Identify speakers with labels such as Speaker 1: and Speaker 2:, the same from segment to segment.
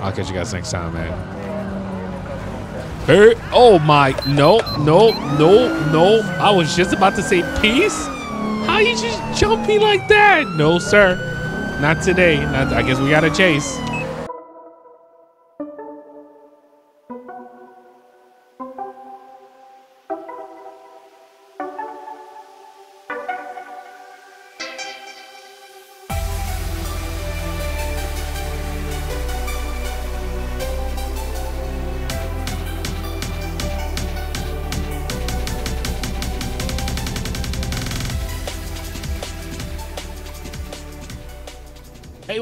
Speaker 1: I'll catch you guys next time, man. Hey, oh my, no, no, no, no. I was just about to say peace. How you just jumping like that? No, sir. Not today. Not, I guess we got to chase.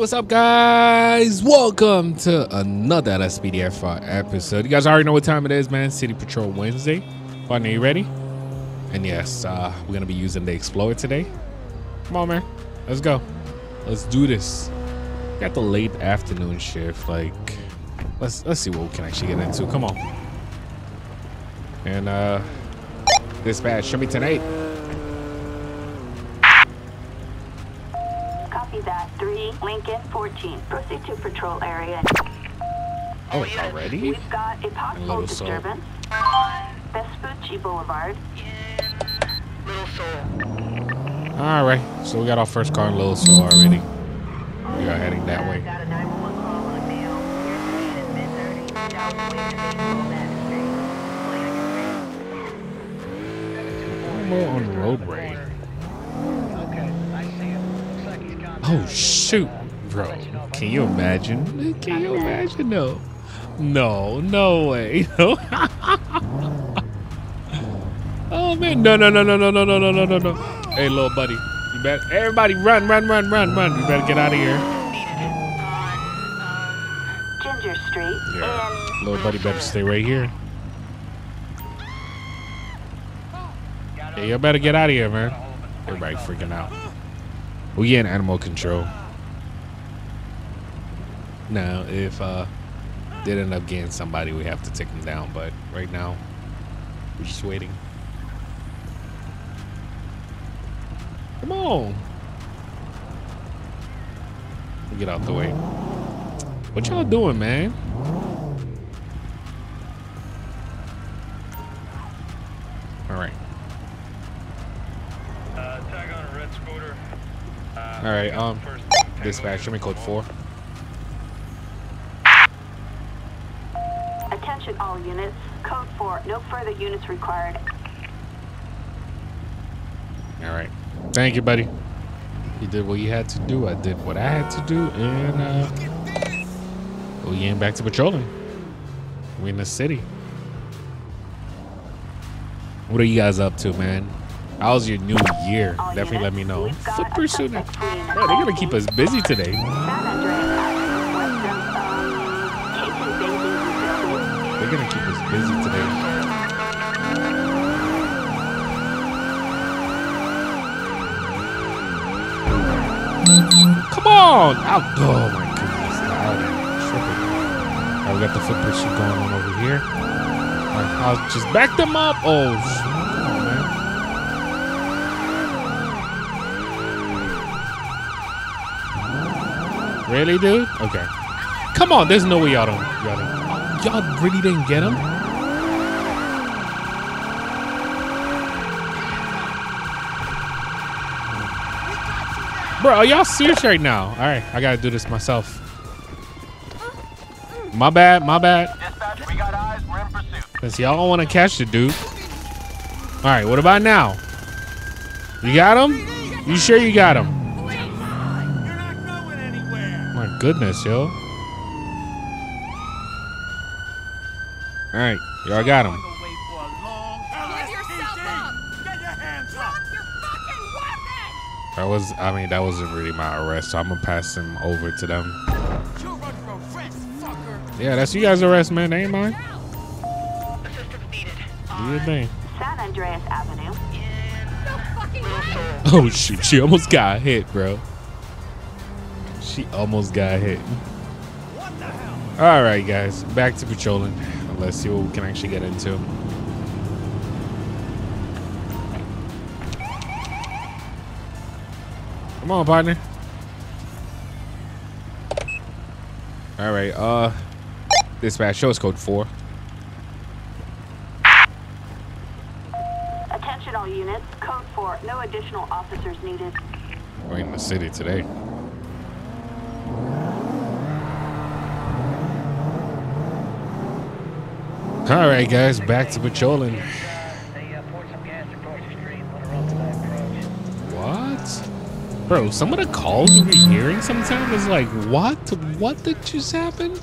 Speaker 1: What's up, guys? Welcome to another LSPDFR episode. You guys already know what time it is, man. City Patrol Wednesday. Fun, are you ready? And yes, uh, we're gonna be using the Explorer today. Come on, man. Let's go. Let's do this. Got the late afternoon shift. Like, let's let's see what we can actually get into. Come on. And uh, dispatch, show me tonight.
Speaker 2: 14. Proceed to patrol area.
Speaker 1: Oh, it's already?
Speaker 2: We've got a possible
Speaker 1: Little
Speaker 2: disturbance. Seoul. Vespucci Boulevard.
Speaker 1: In Little Seoul. Alright, so we got our first car in Little Seoul already. We are heading that way. More on
Speaker 3: road rage.
Speaker 1: Oh shoot! Bro! Can you imagine? Can you imagine? No, no, no way. oh man, no, no, no, no, no, no, no, no, no, no, no. Hey, little buddy, you better. Everybody, run, run, run, run, run! You better get out of here.
Speaker 2: Ginger Street.
Speaker 1: Yeah, little buddy, better stay right here. Yeah, you better get out of here, man. Everybody freaking out. We in animal control. Now, if uh did end up getting somebody, we have to take them down. But right now, we're just waiting. Come on. Get out the way. What y'all doing, man? All right.
Speaker 3: Uh, tag on a red scooter. Uh,
Speaker 1: All right, um, Dispatch, show me code four.
Speaker 2: Attention all units. Code 4. No further units required.
Speaker 1: All right. Thank you, buddy. You did what you had to do. I did what I had to do, and uh, we getting back to patrolling. We in the city. What are you guys up to, man? How's your new year?
Speaker 2: All
Speaker 1: Definitely let me know.
Speaker 2: we've got
Speaker 1: Foot pursuit. Bro, they're gonna keep us busy today. They're gonna keep us busy today. Come on! Out. Oh my goodness. Out. Tripping. All right, we got the foot pursuit going on over here. All right, I'll just back them up. Oh. Really, dude? Okay. Come on, there's no way y'all don't. Y'all, don't, y'all really didn't get him? Bro, are y'all serious right now? All right, I gotta do this myself. My bad, my bad.
Speaker 3: Dispatch, we got eyes. We're in pursuit.
Speaker 1: Since y'all don't want to catch the dude. All right, what about now? You got him? You sure you got him? My goodness, yo. All right, y'all got him.
Speaker 4: Give yourself up! Drop your fucking weapon!
Speaker 1: That was, I mean, that wasn't really my arrest, so I'm gonna pass him over to them. Yeah, that's you guys' arrest, man. They ain't mine.
Speaker 3: Assistance needed.
Speaker 1: Do your thing.
Speaker 2: San Andreas Avenue.
Speaker 4: No!
Speaker 1: Oh shoot, she almost got hit, bro. She almost got hit. All right, guys, back to patrolling. Let's see what we can actually get into. Come on, partner. All right. Uh, dispatch. Show us code four.
Speaker 2: Attention all units. Code 4. No additional officers needed.
Speaker 1: We're in the city today. All right, guys, back to patrolling. What? Bro, some of the calls we're hearing sometimes is like, what? What did just happen?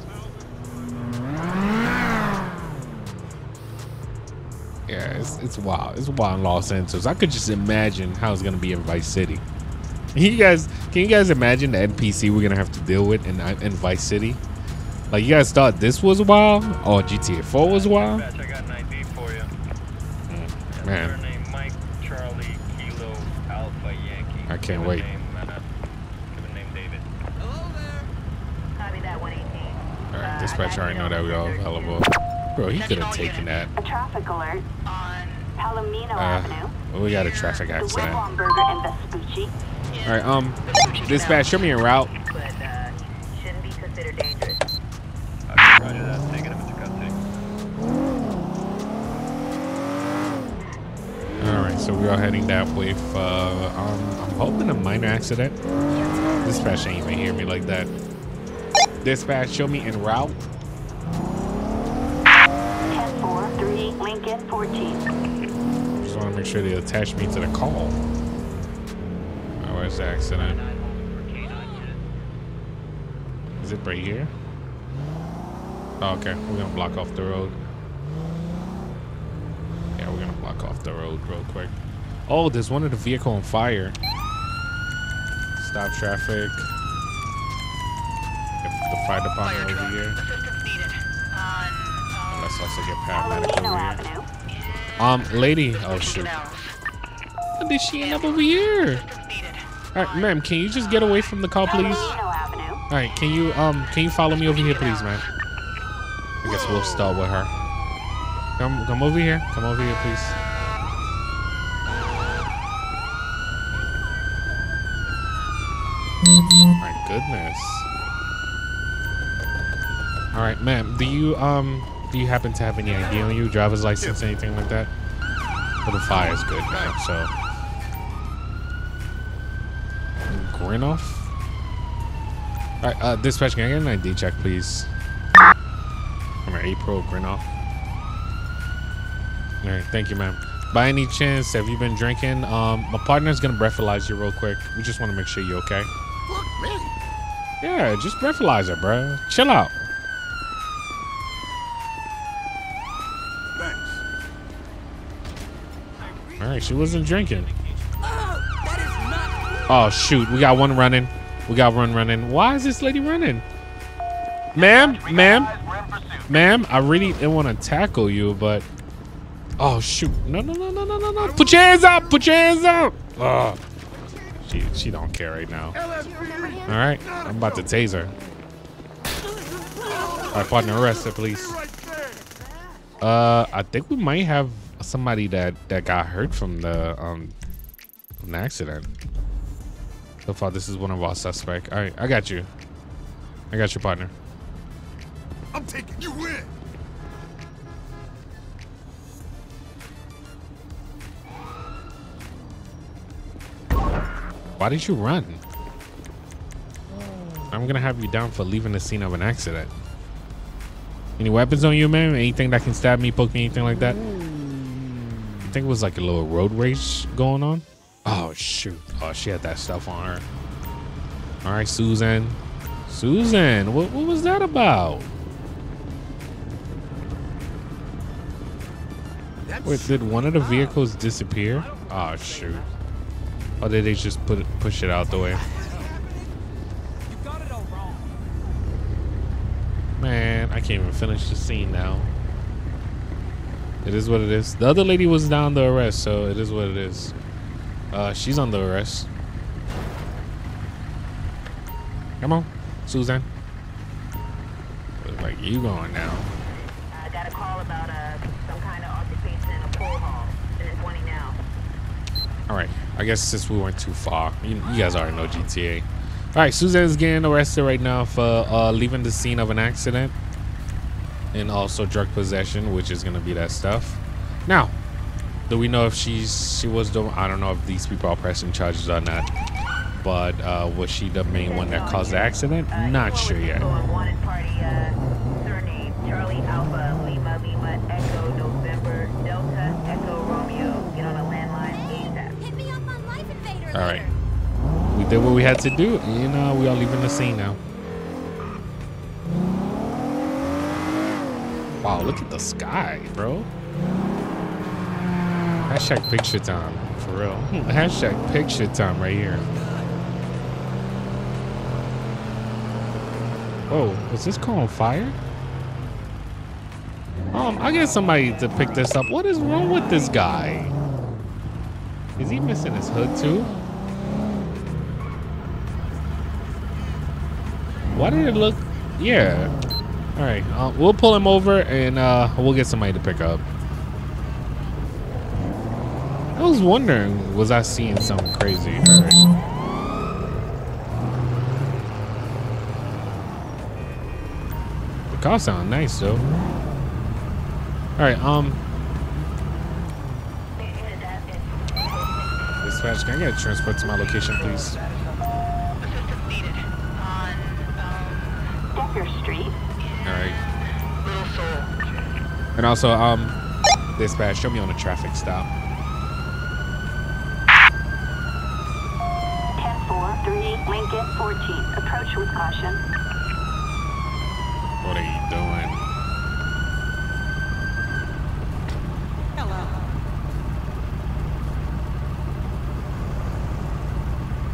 Speaker 1: Yeah, it's, it's wild. It's wild in Los Angeles. I could just imagine how it's gonna be in Vice City. You guys, can you guys imagine the NPC we're gonna have to deal with in, in Vice City? Like, you guys thought this was wild? Oh, GTA 4 was wild?
Speaker 5: Dispatch, I got an ID for you.
Speaker 1: Man.
Speaker 5: Surname Mike Charlie Kilo Alpha Yankee.
Speaker 1: I can't wait.
Speaker 5: Name, uh, given name David.
Speaker 2: Copy that 118.
Speaker 1: All right, dispatch already know that we all available. Bro, he could have taken that.
Speaker 2: A traffic alert on Palomino
Speaker 1: Uh,
Speaker 2: Avenue.
Speaker 1: well, we got a traffic accident.
Speaker 2: Wigwam Burger in Vespucci.
Speaker 1: All right, um, dispatch, show me a route. All right, so we are heading that way. For, um, I'm hoping a minor accident. Dispatch ain't even hear me like that. Dispatch, show me en route.
Speaker 2: 10-4, 3, Lincoln 14.
Speaker 1: Just want to make sure they attach me to the call. Oh, where's the accident? Is it right here? Oh, okay, we're gonna block off the road. Yeah, we're gonna block off the road real quick. Oh, there's one of the vehicle on fire. Stop traffic. If the fire department over here.
Speaker 4: Assistance. On,
Speaker 1: And let's also get paramedic over here. Um, lady. Oh shoot. How did she end up over here? All right, ma'am, can you just get away from the car, please? All right, can you um can you follow me over here, please, ma'am? I guess we'll start with her. Come come over here. Come over here, please. My goodness. All right, ma'am. Do you um do you happen to have any ID on you, driver's license, anything like that? Well, the fire's good, man. So. Grinoff. All right, uh, dispatch, can I get an ID check, please? I'm an April Grinoff. All right, thank you, ma'am. By any chance, have you been drinking? Um, my partner's gonna breathalyze you real quick. We just want to make sure you're okay. Yeah, just breathalyze her, bro. Chill out. Thanks. All right, she wasn't drinking. Oh shoot, we got one running. We got one running. Why is this lady running? Ma'am, ma'am, ma'am, I really didn't want to tackle you, but oh shoot, no, no, no, no, no, no, no! Put your hands up! Put your hands up! Oh, she she don't care right now. All right, I'm about to tase her. All right, partner, arrest her, please. Uh, I think we might have somebody that that got hurt from the um from the accident. So far, this is one of our suspects. All right, I got you. I got your partner.
Speaker 6: I'm taking you in.
Speaker 1: Why did you run? I'm gonna have you down for leaving the scene of an accident. Any weapons on you, man? Anything that can stab me, poke me, anything like that? I think it was like a little road race going on. Oh shoot! Oh, she had that stuff on her. All right, Susan. Susan, what, what was that about? Wait, did one of the vehicles disappear? Oh shoot! Or did they just put it, push it out the way? Man, I can't even finish the scene now. It is what it is. The other lady was down the arrest, so it is what it is. Uh, she's on the arrest. Come on, Suzanne. Like you going now.
Speaker 2: I got a call about uh, some kind of altercation in a pool hall. And it's 20 now.
Speaker 1: All right. I guess since we went too far, you, you guys already know GTA. All right, Suzanne is getting arrested right now for uh, leaving the scene of an accident and also drug possession, which is gonna be that stuff. Now, do we know if she's she was the I don't know if these people are pressing charges or not, but uh, was she the main one that caused the accident? Not sure yet. All right, we did what we had to do. You know, we are leaving the scene now. Wow, look at the sky, bro. Hashtag picture time, for real. Hashtag picture time right here. Whoa, was this car on fire? Um, I get somebody to pick this up. What is wrong with this guy? Is he missing his hood too? Why did it look? Yeah. All right, uh, we'll pull him over and uh, we'll get somebody to pick up. I was wondering, was I seeing something crazy? All right. The car sound nice though. All right, um, dispatch, can I get a transport to my location, please? And also, um, dispatch, show me on a traffic stop.
Speaker 2: 10-4, 3, Lincoln 14. Approach with caution.
Speaker 1: What are you doing? Hello.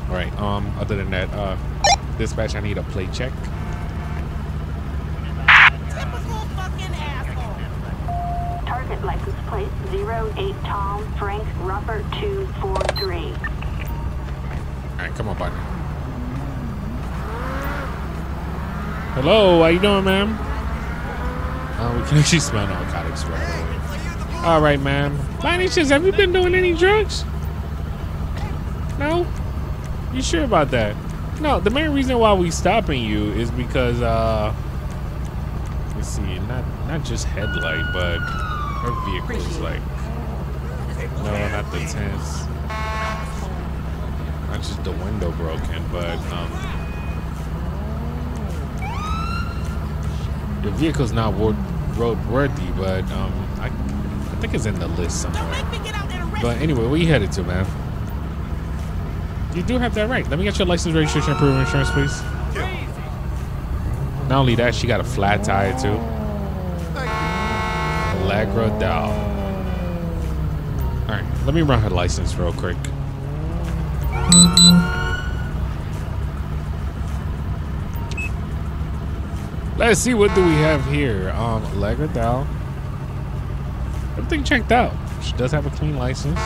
Speaker 1: All right. Um. Other than that, uh, dispatch, I need a plate check.
Speaker 2: Target license plate 08 Tom Frank Robert 243.
Speaker 1: All right, come on, partner. Hello, how you doing, ma'am? Uh, we can actually smell narcotics right away. All right, ma'am. By any chance, have you been doing any drugs? No? You sure about that? No, the main reason why we stopping you is because, uh, let's see, not not just headlight, but her vehicle is like, no, not the tents not just the window broken, but um, the vehicle's not road roadworthy. But um, I, I think it's in the list somewhere. But anyway, where you headed to, man? You do have that right. Let me get your license, registration, and proof of insurance, please. Not only that, she got a flat tire too. Allegra Dow. Let me run her license real quick. Let's see what do we have here. Um, Allegra Everything checked out. She does have a clean license.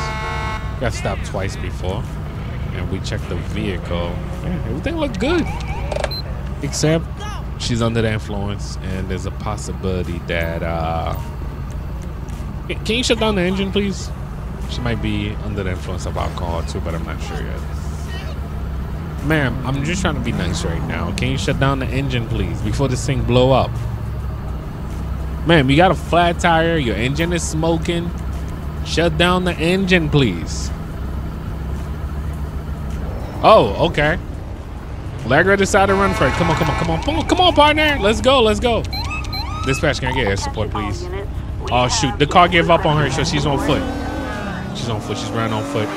Speaker 1: Got stopped twice before, and we checked the vehicle. Yeah, everything looked good, except she's under the influence, and there's a possibility that. Uh, can you shut down the engine, please? She might be under the influence of alcohol too, but I'm not sure yet. Ma'am, I'm just trying to be nice right now. Can you shut down the engine, please, before this thing blow up? Ma'am, you got a flat tire. Your engine is smoking. Shut down the engine, please. Oh, okay. Allegra decided to run for it. Come on, come on, come on, come on, come on, partner. Let's go, let's go. Dispatch, can I get air support, please? Oh shoot, the car gave up on her, so she's on foot. She's on foot. She's running on foot.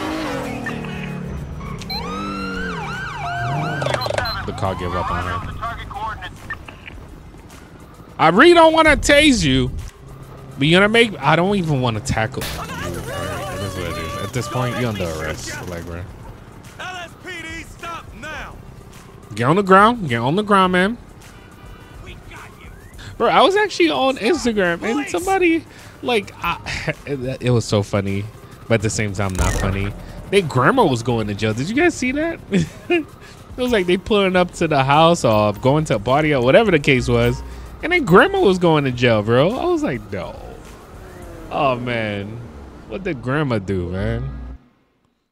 Speaker 1: The car gave up on her. I really don't want to tase you, but you're gonna make. I don't even want to tackle right, it is what it is. At this point, you're under arrest, Allegra.
Speaker 6: LSPD, stop now!
Speaker 1: Get on the ground. Get on the ground, man. Bro, I was actually on Instagram and somebody like I, it was so funny, but at the same time not funny. Their grandma was going to jail. Did you guys see that? it was like they pulling up to the house or going to a party or whatever the case was, and then grandma was going to jail, bro. I was like, no. Oh man, what did grandma do, man?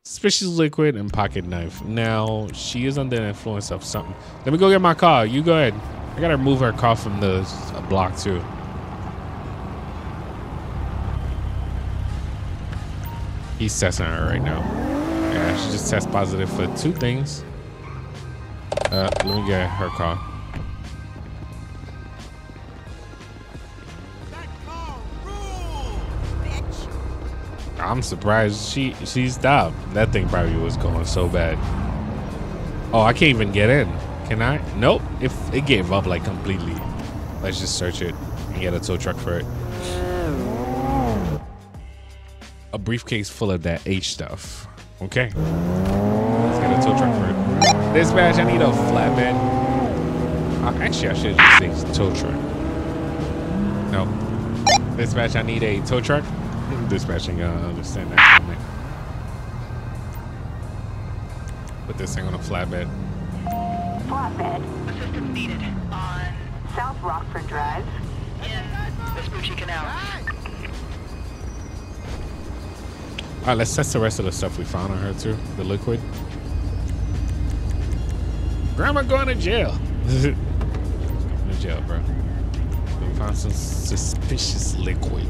Speaker 1: suspicious liquid and pocket knife. Now she is under the influence of something. Let me go get my car. You go ahead. I gotta move her car from the uh, block too. He's testing her right now. Yeah, she just test positive for two things. Uh, let me get her car. I'm surprised she she stopped. That thing probably was going so bad. Oh, I can't even get in. Can I? Nope. If it gave up like completely. Let's just search it and get a tow truck for it. A briefcase full of that H stuff. Okay. Let's get a tow truck for it. Dispatch, I need a flatbed. Uh, actually, I should just say tow truck. No. Dispatch, I need a tow truck. Dispatching, uh, understand that comment. Put this thing on a flatbed.
Speaker 4: Flatbed. Assistance needed on South Rockford Drive in Vespucci Canal.
Speaker 1: All right, let's test the rest of the stuff we found on her too. The liquid. Grandma going to jail. to jail, bro. We found some suspicious liquid.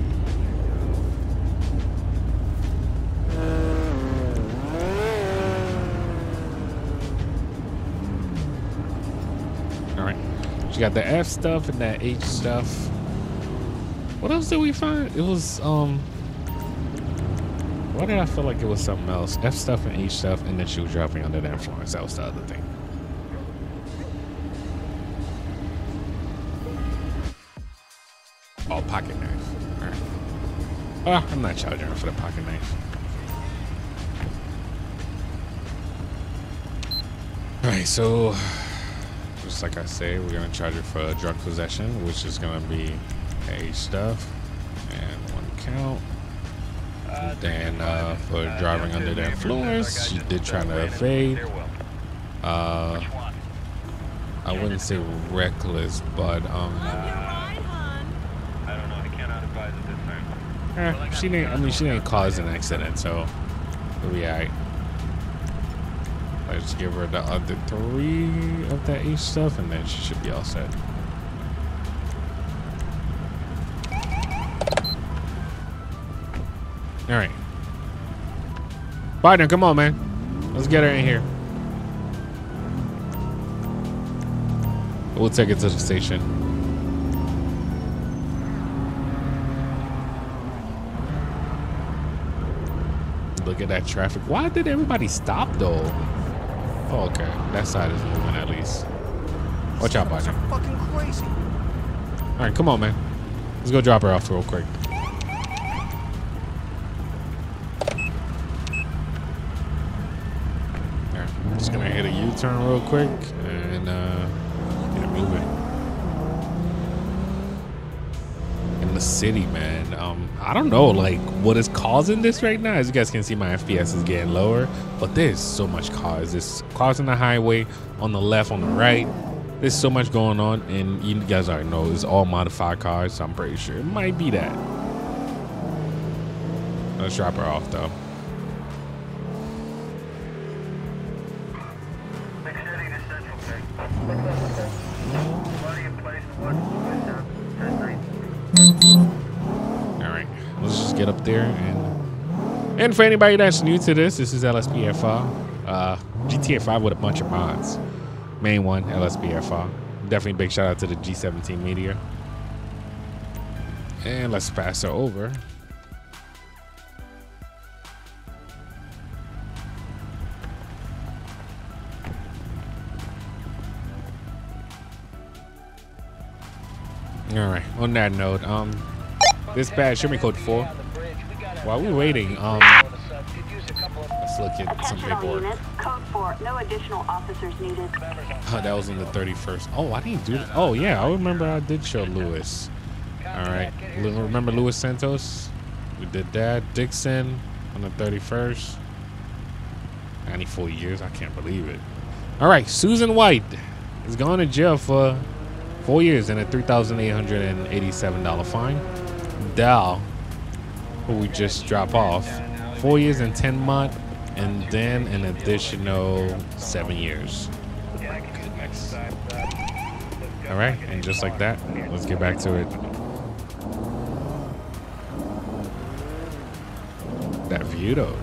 Speaker 1: All right. She got the F stuff and that H stuff. What else did we find? It was um why did I feel like it was something else? F stuff and H stuff, and then she was dropping under the influence. That was the other thing. Oh, pocket knife. All right. Oh, I'm not charging her for the pocket knife. All right, so just like I say, we're gonna charge her for drug possession, which is gonna be H stuff and one count. Then uh, for driving under the influence, she did try to evade. Uh, I wouldn't say reckless, but um, eh, she didn't. I mean, she didn't cause an accident, so be alright. Let's give her the other three of that H stuff, and then she should be all set. All right. Biden, come on, man. Let's get her in here. We'll take it to the station. Look at that traffic. Why did everybody stop though? Oh, okay. That side is moving at least. Watch out, Biden.
Speaker 6: fucking crazy.
Speaker 1: All right, come on, man. Let's go drop her off real quick. U-turn real quick and uh, get it moving. In the city, man. Um, I don't know, like what is causing this right now. As you guys can see, my FPS is getting lower, but there's so much cars. There's cars on the highway, on the left, on the right. There's so much going on, and you guys already know it's all modified cars. So I'm pretty sure it might be that. Let's drop her off though. Right, let's just get up there and and for anybody that's new to this, this is LSPDFR, uh, GTA 5 with a bunch of mods. Main one, LSPDFR. Definitely big shout out to the G17 Media. And let's pass her over. All right. On that note, um, this bad show me code four. While we're waiting, um, let's look at some paperwork.
Speaker 4: Code 4. No additional officers needed.
Speaker 1: Oh, that was on the 31st. Oh, I didn't do that. Oh, yeah, I remember I did show Lewis. All right. Remember Lewis Santos? We did that. Dixon on the 31st. 94 years. I can't believe it. All right. Susan White is going to jail for four years and a $3,887 fine. Dal, who we just drop off, four years and 10 months and then an additional seven years. All right, and just like that, let's get back to it. That view though.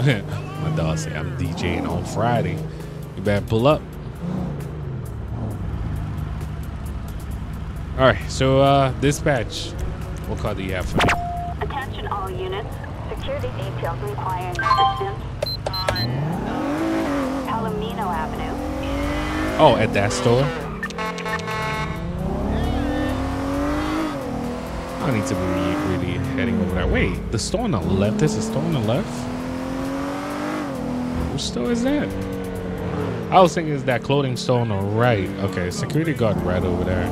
Speaker 1: Oh. My dog say I'm DJing on Friday. You better pull up. All right, so uh, dispatch. What call do you have for me?
Speaker 2: Attention all units. Security details requiring assistance on Palomino Avenue.
Speaker 1: Oh, at that store. I need to be really heading over that. Wait, the store on the left. There's a store on the left. Which store is that? I was thinking it's that clothing store on the right. Okay, security guard right over there.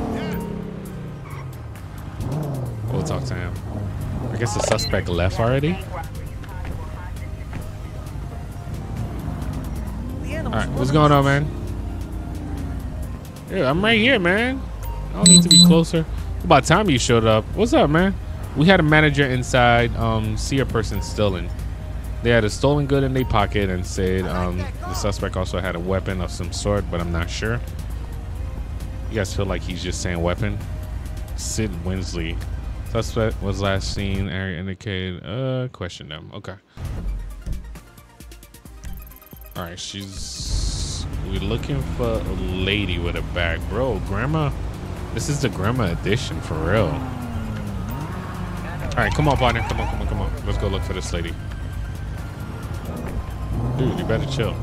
Speaker 1: We'll talk to him. I guess the suspect left already. All right, what's going on, man? Yeah, I'm right here, man. I don't need to be closer. About time you showed up. What's up, man? We had a manager inside um, see a person stealing. They had a stolen good in their pocket and said um, the suspect also had a weapon of some sort, but I'm not sure. You guys feel like he's just saying weapon? Sid Winsley. Suspect was last seen, area indicated. Uh, question them. Okay. All right, she's. We're looking for a lady with a bag, bro. Grandma, this is the grandma edition for real. All right, come on, partner. Come on, come on, come on. Let's go look for this lady. Dude, you better chill.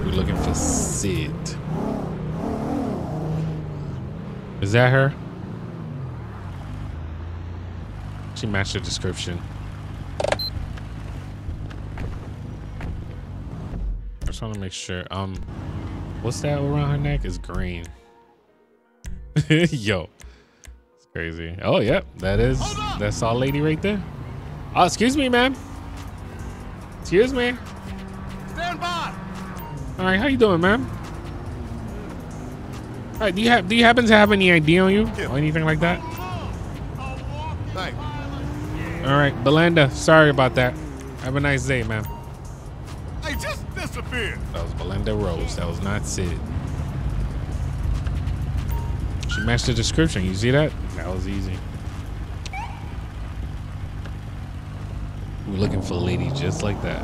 Speaker 1: We're looking for Sid. Is that her? She matched the description. I just want to make sure. Um, what's that around her neck? Is green. Yo, it's crazy. Oh, yep, that is that's all lady right there. Oh, excuse me, ma'am. Excuse me.
Speaker 6: Stand by!
Speaker 1: All right, how you doing, ma'am? All right, do you have do you happen to have any ID on you or anything like that?
Speaker 6: Thanks.
Speaker 1: All right, Belinda. Sorry about that. Have a nice day, ma'am.
Speaker 6: Hey, just disappeared.
Speaker 1: That was Belinda Rose. That was not Sid. She matched the description. You see that? That was easy. We're looking for a lady just like that.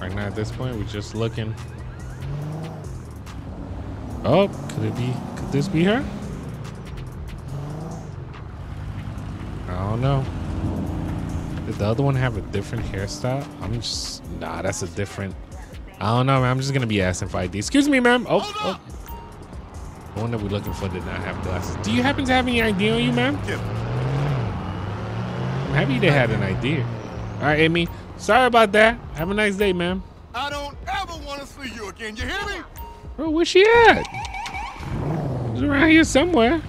Speaker 1: Right now, at this point, we're just looking. Oh, could it be? Could this be her? I don't know. Did the other one have a different hairstyle? I'm just nah. That's a different. I don't know, man. I'm just gonna be asking for ID. Excuse me, ma'am. Oh, oh. The one that we're looking for did not have glasses. Do you happen to have any ID on you, ma'am?
Speaker 6: Get him.
Speaker 1: I'm happy they had an ID. All right, Amy. Sorry about that. Have a nice day, ma'am.
Speaker 6: I don't ever want to see you again. You hear me?
Speaker 1: Bro, where's she at? She's around here somewhere.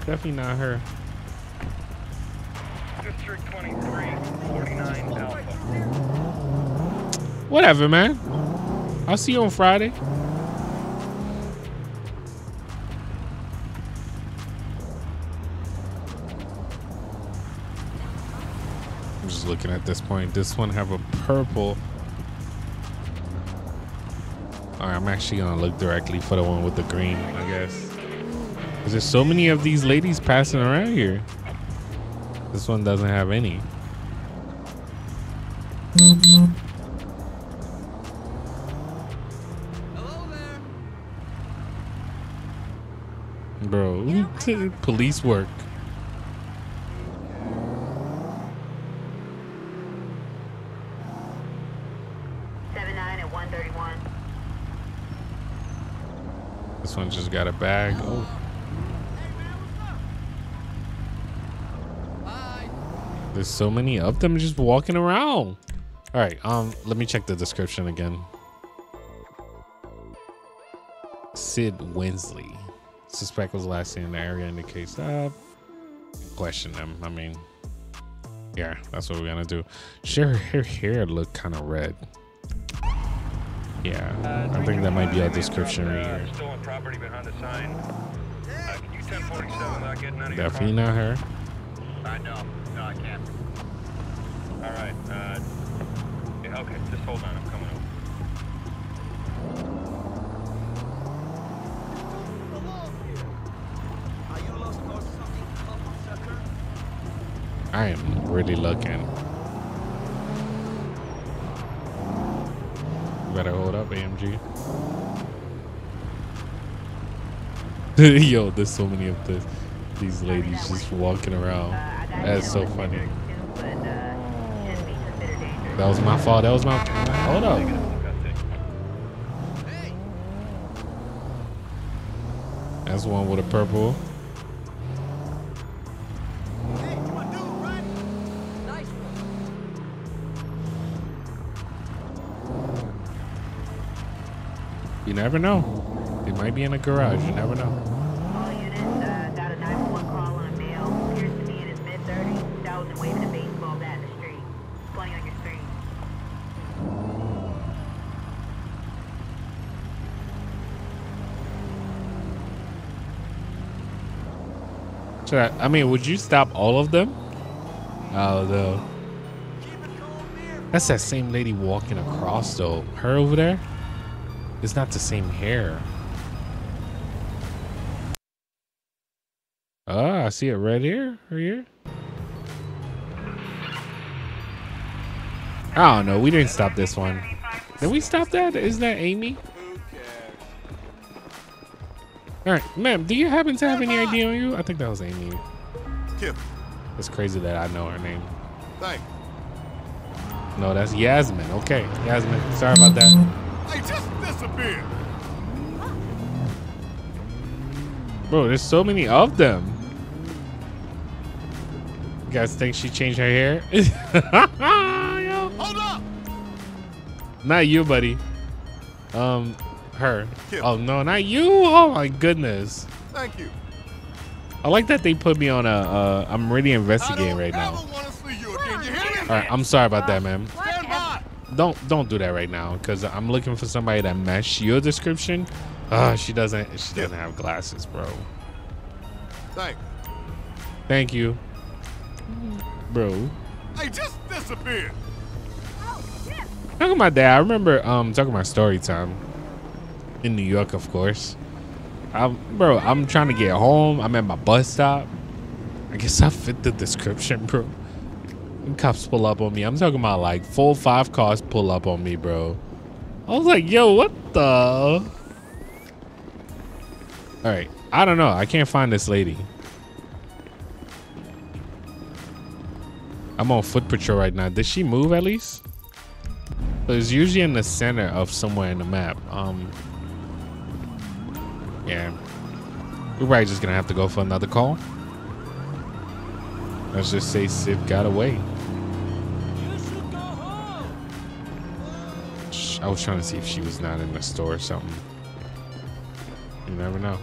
Speaker 1: Definitely not her.
Speaker 5: District 23,
Speaker 1: Whatever, man. I'll see you on Friday. I'm just looking at this point. This one have a purple. All right, I'm actually gonna look directly for the one with the green, I guess. Cause there's so many of these ladies passing around here. This one doesn't have any. Bro, police work.
Speaker 4: Seven nine at one thirty one.
Speaker 1: This one just got a bag. Oh. There's so many of them just walking around. All right, um, let me check the description again. Sid Winsley. Suspect was last seen in the area indicates uh question them. I mean, yeah, that's what we're gonna do. Sure, her hair look kind of red. Yeah, I think that might be our description right here.
Speaker 5: Uh, Stolen property behind the sign. Uh, can you 1047 without getting out of your
Speaker 1: Definitely not her.
Speaker 3: I know. No, I can't.
Speaker 5: All right. Uh, yeah, okay, just hold on. I'm coming over.
Speaker 1: I am really looking. Better hold up, AMG. Yo, there's so many of these ladies just walking around. That's so funny. That was my fault. That was my. Hold up. That's one with a purple. You never know. They might be in a garage. You never know.
Speaker 4: All units, uh, got a 911 call on male. Appears to be in his mid-30s. That waving a baseball bat in the street. 20 on your screen.
Speaker 1: Should I, I mean, would you stop all of them? Oh no. That's that same lady walking across though. Her over there? It's not the same hair. Ah, I see it right here. Right here. I don't know. We didn't stop this one. Did we stop that? Isn't that Amy? All right, ma'am. Do you happen to have any idea on you? I think that was Amy.
Speaker 6: Kip,
Speaker 1: It's crazy that I know her name.
Speaker 6: thanks.
Speaker 1: No, that's Yasmin. Okay, Yasmin. Sorry about that. Bro, there's so many of them. You guys think she changed her hair?
Speaker 6: Hold up.
Speaker 1: Not you, buddy. Um, her.
Speaker 6: Kim.
Speaker 1: Oh no, not you. Oh my goodness.
Speaker 6: Thank you.
Speaker 1: I like that they put me on a. Uh, I'm really investigating right now.
Speaker 6: want to see you again. You hear me?
Speaker 1: All right, I'm sorry about that, ma'am.
Speaker 6: By.
Speaker 1: Don't don't do that right now, cause I'm looking for somebody that match your description. Uh, she doesn't. She doesn't have glasses, bro.
Speaker 6: Thanks.
Speaker 1: Thank you, bro.
Speaker 6: I just disappear.
Speaker 1: Talking about that, I remember um talking about story time in New York, of course. I'm, bro, I'm trying to get home. I'm at my bus stop. I guess I fit the description, bro. And cops pull up on me. I'm talking about like four, five cars pull up on me, bro. I was like, yo, what the? All right, I don't know. I can't find this lady. I'm on foot patrol right now. Did she move at least? So it's usually in the center of somewhere in the map. Um, yeah, we're probably just gonna have to go for another call. Let's just say Sid got away. I was trying to see if she was not in the store or something. You never know.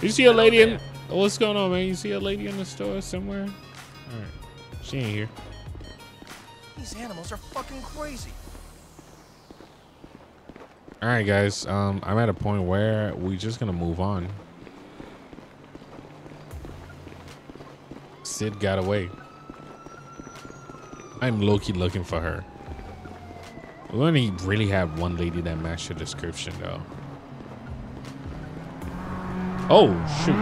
Speaker 1: You see a lady in? What's going on, man? You see a lady in the store somewhere? All right, she ain't here.
Speaker 7: These animals are fucking crazy.
Speaker 1: All right, guys. Um, I'm at a point where we just gonna move on. Sid got away. I'm low-key looking for her. We only really have one lady that matched the description, though. Oh shoot!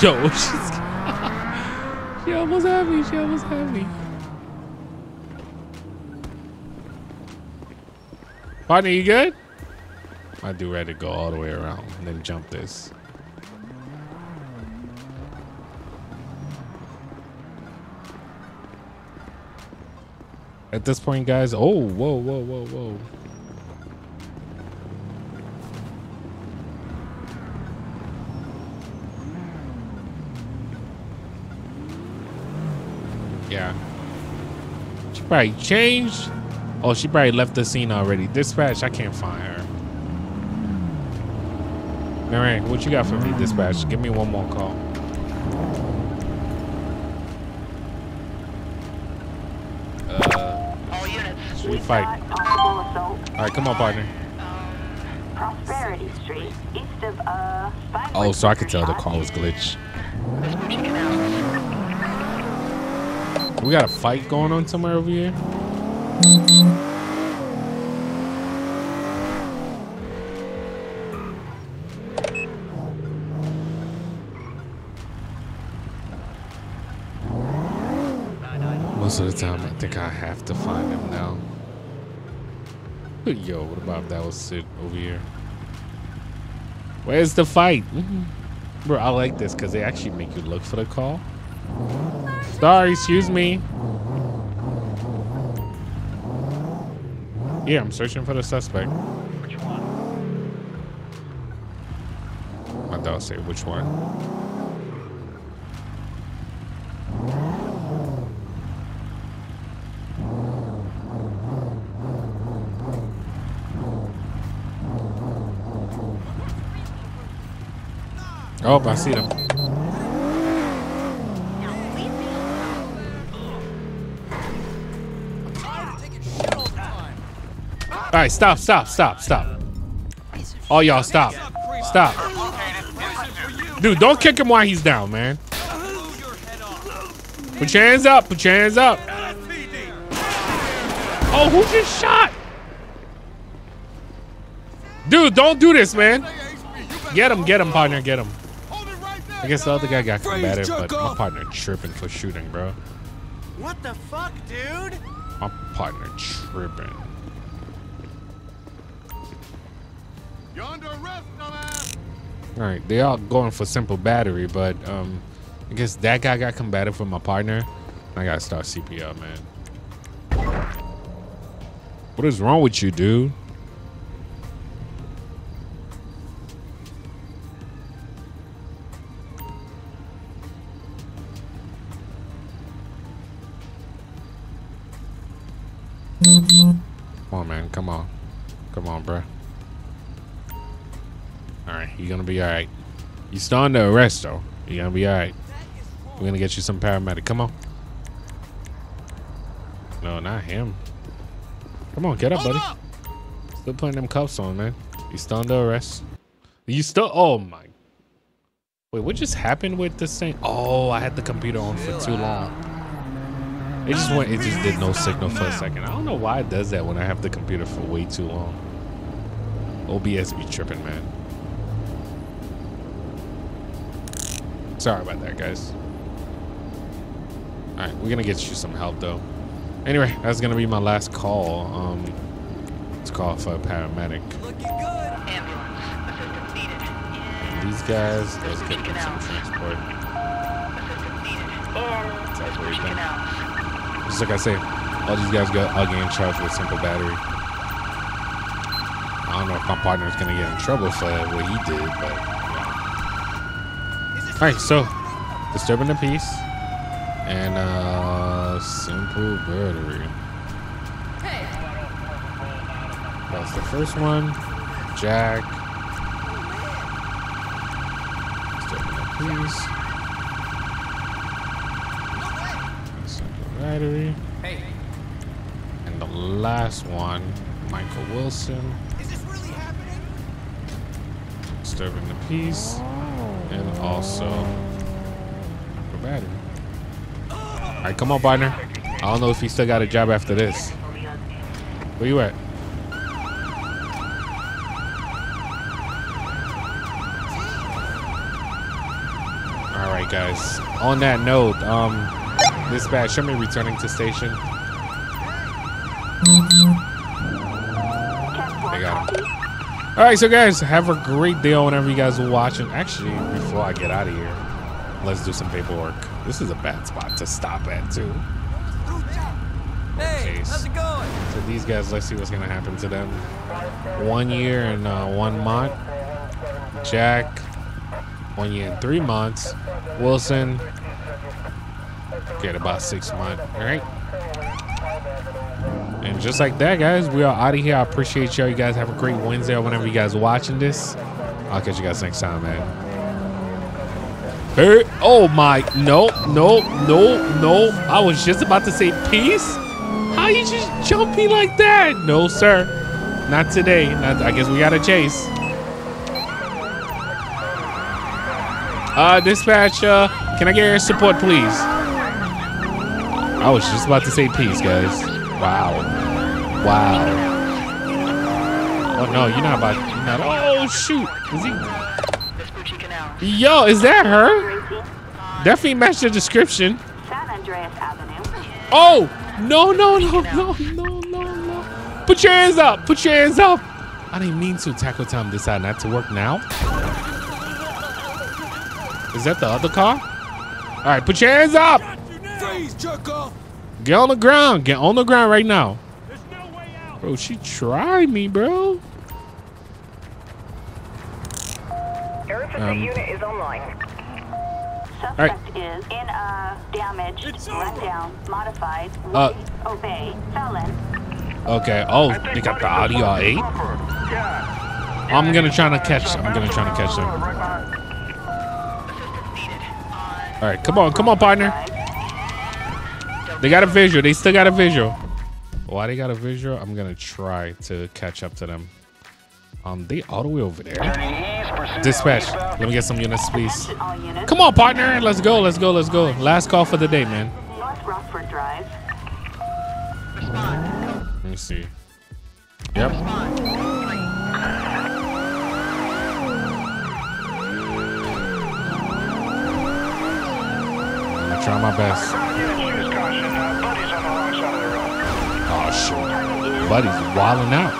Speaker 1: Yo, she's she almost had me. She almost had me. Partner, you good? I do ready to go all the way around and then jump this. At this point, guys, oh, whoa, whoa, whoa, whoa. probably changed. Oh, she probably left the scene already. Dispatch, I can't find her. Marianne, what you got for me, dispatch? Give me one more call.
Speaker 2: We fight.
Speaker 1: All right, come on, partner.
Speaker 2: Um, Prosperity Street, east of, uh...
Speaker 1: Oh, so I could tell the call was glitched. We got a fight going on somewhere over here. Most of the time, I think I have to find him now. Yo, what about that was Sid over here? Where's the fight? Mhm. Bro, I like this because they actually make you look for the call. Sorry, excuse me. Yeah, I'm searching for the suspect.
Speaker 5: Which one?
Speaker 1: My dog say which one? Oh, I see them.
Speaker 7: All
Speaker 1: right, stop, stop, stop, stop. All y'all, stop, stop. Dude, don't kick him while he's down, man. Put your hands up. Put your hands up. Oh, who just shot? Dude, don't do this, man. Get him, get him, partner, get him.
Speaker 6: Hold it right there.
Speaker 1: I guess the other guy got
Speaker 6: Freeze,
Speaker 1: combative, but my partner tripping for shooting, bro.
Speaker 7: What the fuck, dude?
Speaker 1: My partner tripping.
Speaker 6: You're under arrest, dumbass.
Speaker 1: All right, they all going for simple battery, but um, I guess that guy got combative with my partner. I gotta start CPR, man. What is wrong with you, dude? Come on, man. Come on. Come on, bruh. All right, you're gonna be all right. You're still under arrest though. You're gonna be all right. We're gonna get you some paramedic. Come on. No, not him. Come on, get up, buddy. Still putting them cuffs on, man. You still under arrest. You still? Oh my. Wait, what just happened with this thing? Oh, I had the computer on for too long. It just went. It just did no signal for a second. I don't know why it does that when I have the computer for way too long. OBS be tripping, man. Sorry about that, guys. All right, we're gonna get you some help though. Anyway, that's gonna be my last call. Um, let's call for a paramedic.
Speaker 7: Looking good.
Speaker 4: Ambulance. Assistance needed.
Speaker 1: And these guys, let's get them some transport.
Speaker 4: Assistance needed. In
Speaker 1: Separate
Speaker 4: Vespucci
Speaker 1: them.
Speaker 4: Canal.
Speaker 1: Just like I say, all these guys got are getting charged with simple battery. I don't know if my partner's gonna get in trouble for what he did, but. All right, so disturbing the peace and uh simple battery. That's the first one. Jack. Disturbing the peace. Simple battery.
Speaker 7: Hey,
Speaker 1: And the last one, Michael Wilson,
Speaker 7: is this really happening?
Speaker 1: disturbing the peace, and also for battery. All right, come on, partner. I don't know if he still got a job after this. Where you at? All right, guys. On that note, um, dispatch, show me returning to station. They got him. All right, so guys, have a great day whenever you guys are watching. Actually, before I get out of here, let's do some paperwork. This is a bad spot to stop at too.
Speaker 7: Hey, how's it going?
Speaker 1: So these guys, let's see what's gonna happen to them. One year and uh, one month. Jack, one year and three months. Wilson, get about six months. All right. And just like that, guys, we are out of here. I appreciate y'all. You guys have a great Wednesday or whenever you guys are watching this. I'll catch you guys next time, man. Hey, oh my, no, no, no, no. I was just about to say peace. How you just jumping like that? No, sir. Not today. Not, I guess we got to chase. Uh, dispatch, uh, can I get your support, please? I was just about to say peace, guys. Wow. Wow. Oh, no, you're not about, you're not, oh, shoot. Is he? Yo, is that her? Definitely matched the description.
Speaker 4: San Andreas Avenue.
Speaker 1: Oh, no, no, no, no, no, no, no. Put your hands up. Put your hands up. I didn't mean to. Tackle time decide not to work now. Is that the other car? All right, put your hands up.
Speaker 7: Freeze, jerk off!
Speaker 1: Get on the ground. Get on the ground right now. Bro, she tried me, bro. Um,
Speaker 4: unit is online.
Speaker 1: right.
Speaker 4: Is in a damaged,
Speaker 7: It's over.
Speaker 4: rundown, modified,
Speaker 1: Uh,
Speaker 4: obey, felon.
Speaker 1: Okay. Oh, they got the Audi A8.
Speaker 5: Yeah.
Speaker 1: I'm gonna try to catch. I'm gonna try to catch them. All right, come on, come on, partner. They got a visual. They still got a visual. Why they got a visual? I'm gonna try to catch up to them. Um, they all the way over there. Dispatch. Let me get some units, please. Come on, partner. Let's go. Let's go. Let's go. Last call for the day, man. Let me see. Yep. I try my best. Oh shit. Buddy's wilding out.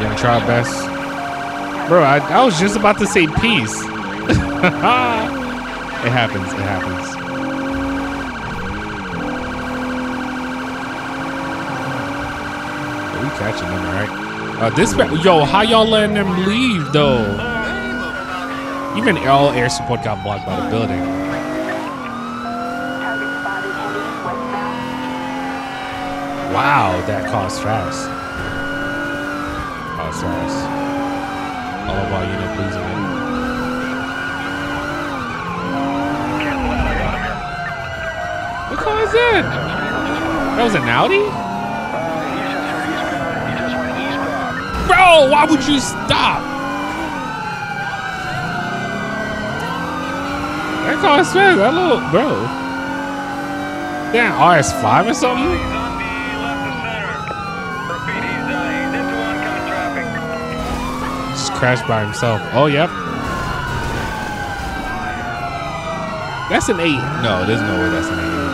Speaker 1: Gonna try our best. Bro, I, I was just about to say peace. it happens. It happens. Are We catching them, all right? Uh, this yo, how y'all letting them leave though? Even all air support got blocked by the building. Wow, that caused fast. Caused fast. All of our unit it. What car is that? That was an Audi? Bro, why would you stop? That car is fast. That little bro. Damn, RS5 or something?
Speaker 5: He's on the left of center. Repeat, he's, he's into oncoming traffic.
Speaker 1: Just crashed by himself. Oh, yep. That's an eight. No, there's no way that's an eight.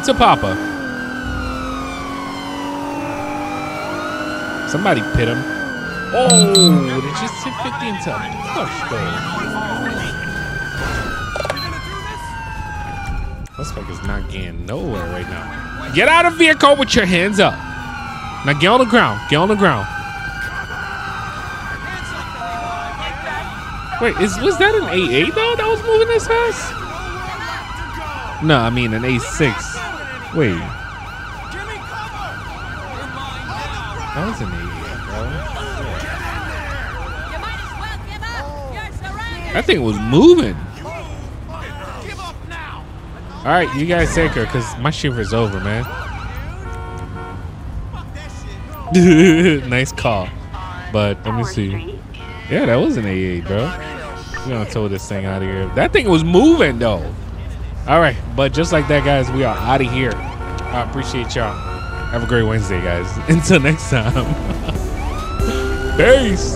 Speaker 1: Come to Papa. Somebody pit him. Oh, they just hit 50 into a touchdown. Suspect is not getting nowhere right now. Get out of vehicle with your hands up. Now get on the ground. Get on the ground. Wait, is was that an A8 though that was moving this fast? No, I mean an A6. Wait,
Speaker 7: Give cover! You're mine now!
Speaker 1: that was an A8, bro.
Speaker 8: You might as well give up. You're surrounded.
Speaker 1: That thing was moving.
Speaker 7: Give up now!
Speaker 1: All right, you guys take her because my shift is over, man.
Speaker 7: Fuck that shit!
Speaker 1: nice call. But let me see. Yeah, that was an A8, bro. We're gonna tow this thing out of here. That thing was moving though. All right, but just like that, guys, we are out of here. I appreciate y'all. Have a great Wednesday, guys. Until next time. Peace.